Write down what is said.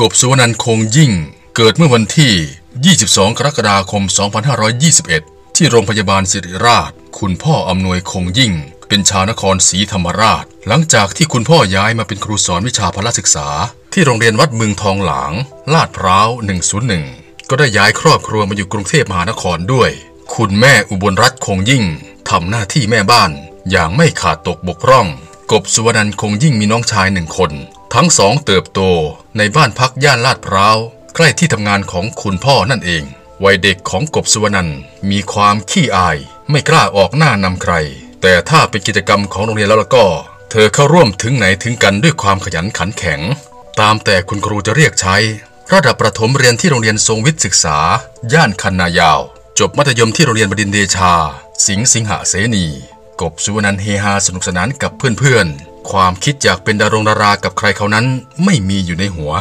กบสุวรรณคงยิ่ง เกิดเมื่อวันที่ 22 กรกฎาคม 2521 ที่โรงพยาบาลศิริราช คุณพ่ออำนวยคงยิ่ง เป็นชาวนครศรีธรรมราช หลังจากที่คุณพ่อย้ายมาเป็นครูสอนวิชาพละศึกษา ที่โรงเรียนวัดเมืองทองหลาง ลาดพร้าว 101 ก็ได้ย้ายครอบครัวมาอยู่กรุงเทพมหานครด้วย คุณแม่อุบลรัตน์คงยิ่งทำหน้าที่แม่บ้านอย่างไม่ขาดตกบกพร่อง กบสุวรรณคงยิ่งมีน้องชายหนึ่งคน ทั้งสองเติบโตในบ้านพักย่านลาดพร้าว ใกล้ที่ทำงานของคุณพ่อนั่นเอง วัยเด็กของกบสุวรรณมีความขี้อาย ไม่กล้าออกหน้านำใคร แต่ถ้าเป็นกิจกรรมของโรงเรียนแล้วล่ะก็ เธอเข้าร่วมถึงไหนถึงกันด้วยความขยันขันแข็ง ตามแต่คุณครูจะเรียกใช้ ระดับประถมเรียนที่โรงเรียนทรงวิทย์ศึกษา ย่านคันนายาว จบมัธยมที่โรงเรียนบดินเดชา สิงห์สิงหเสนี กบสุวรรณเฮฮาสนุกสนานกับเพื่อนๆ ความคิดอยากเป็นดารงดารากับใครเขานั้นไม่มีอยู่ในหัว